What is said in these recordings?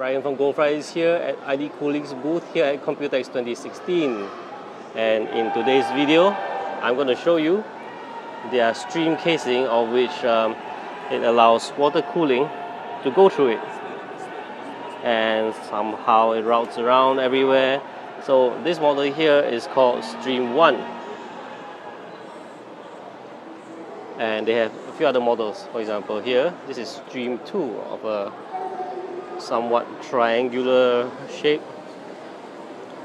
Brian from goldfries is here at ID Cooling's booth here at Computex 2016 and in today's video I'm going to show you their stream casing of which um, it allows water cooling to go through it. And somehow it routes around everywhere. So this model here is called Stream 1 and they have a few other models. For example here this is Stream 2 of a somewhat triangular shape.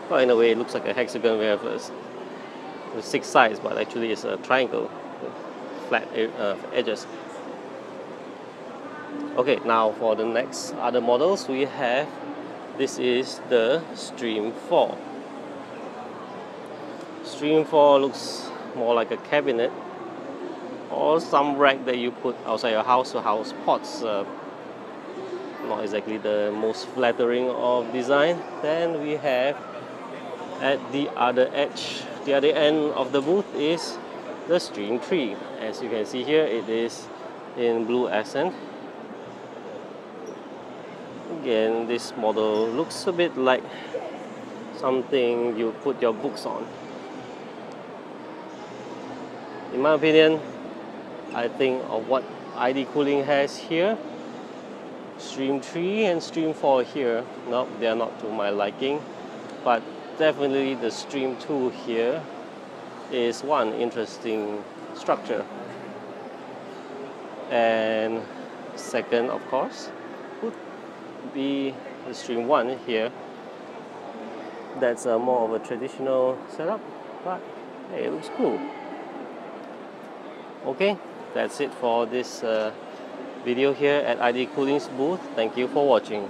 Well, in a way, it looks like a hexagon. We have uh, six sides, but actually it's a triangle with flat uh, edges. Okay, now for the next other models we have, this is the Stream 4. Stream 4 looks more like a cabinet or some rack that you put outside your house to house pots. Uh, not exactly the most flattering of design. Then we have at the other edge the other end of the booth is the stream 3. as you can see here it is in blue accent. Again this model looks a bit like something you put your books on. In my opinion I think of what ID Cooling has here stream 3 and stream 4 here. No they are not to my liking. But definitely the stream 2 here is one interesting structure. And second of course would be the stream 1 here. That's a more of a traditional setup but hey, it looks cool. Okay that's it for this uh, video here at ID Cooling's booth. Thank you for watching.